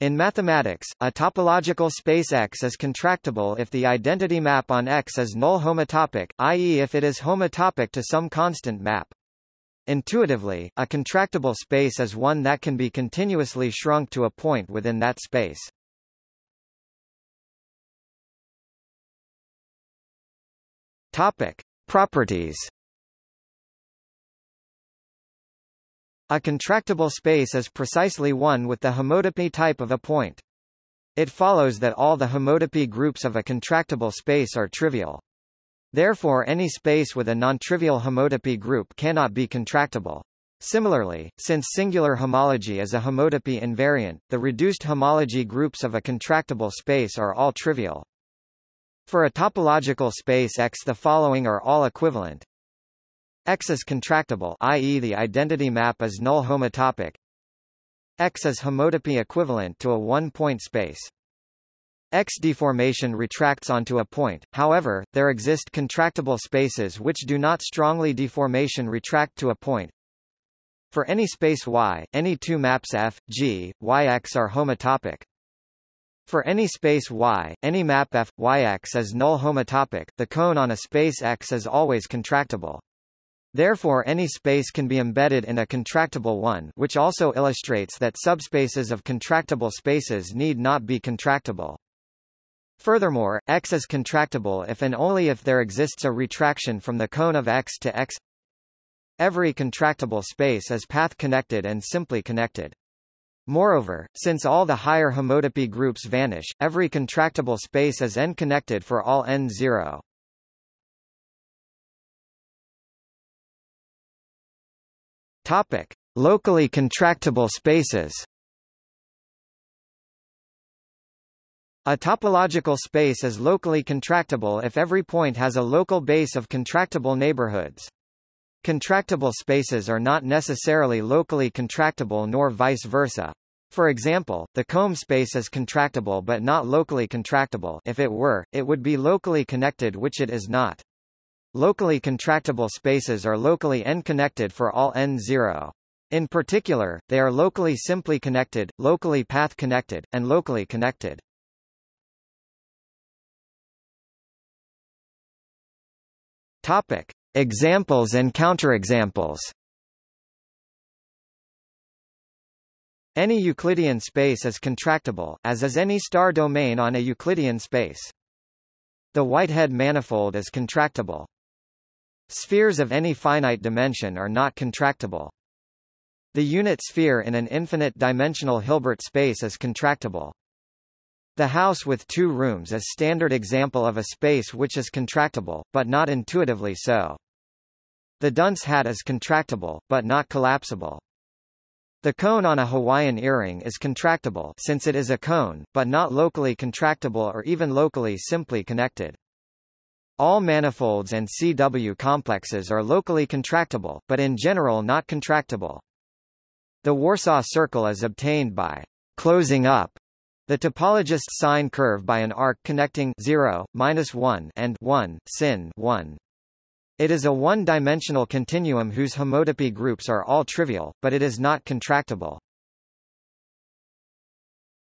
In mathematics, a topological space X is contractible if the identity map on X is null homotopic, i.e. if it is homotopic to some constant map. Intuitively, a contractible space is one that can be continuously shrunk to a point within that space. Topic: Properties A contractible space is precisely one with the homotopy type of a point. It follows that all the homotopy groups of a contractible space are trivial. Therefore any space with a non-trivial homotopy group cannot be contractible. Similarly, since singular homology is a homotopy invariant, the reduced homology groups of a contractible space are all trivial. For a topological space X the following are all equivalent. X is contractible i.e. the identity map is null homotopic. X is homotopy equivalent to a one-point space. X deformation retracts onto a point, however, there exist contractible spaces which do not strongly deformation retract to a point. For any space Y, any two maps F, G, Yx are homotopic. For any space Y, any map F, Yx is null homotopic, the cone on a space X is always contractible. Therefore any space can be embedded in a contractible one which also illustrates that subspaces of contractible spaces need not be contractible. Furthermore, X is contractible if and only if there exists a retraction from the cone of X to X. Every contractible space is path-connected and simply connected. Moreover, since all the higher homotopy groups vanish, every contractible space is n-connected for all n0. Topic: Locally contractible spaces. A topological space is locally contractible if every point has a local base of contractible neighborhoods. Contractible spaces are not necessarily locally contractible nor vice versa. For example, the comb space is contractible but not locally contractible if it were, it would be locally connected which it is not. Locally contractible spaces are locally n-connected for all n0. In particular, they are locally simply connected, locally path-connected, and locally connected. Topic: Examples and counterexamples. Any Euclidean space is contractible, as is any star domain on a Euclidean space. The Whitehead manifold is contractible. Spheres of any finite dimension are not contractible. The unit sphere in an infinite-dimensional Hilbert space is contractible. The house with two rooms is standard example of a space which is contractible, but not intuitively so. The dunce hat is contractible, but not collapsible. The cone on a Hawaiian earring is contractible since it is a cone, but not locally contractible or even locally simply connected. All manifolds and CW complexes are locally contractible, but in general not contractible. The Warsaw circle is obtained by closing up the topologist's sine curve by an arc connecting 0, minus 1 and 1, sin 1. It is a one-dimensional continuum whose homotopy groups are all trivial, but it is not contractible.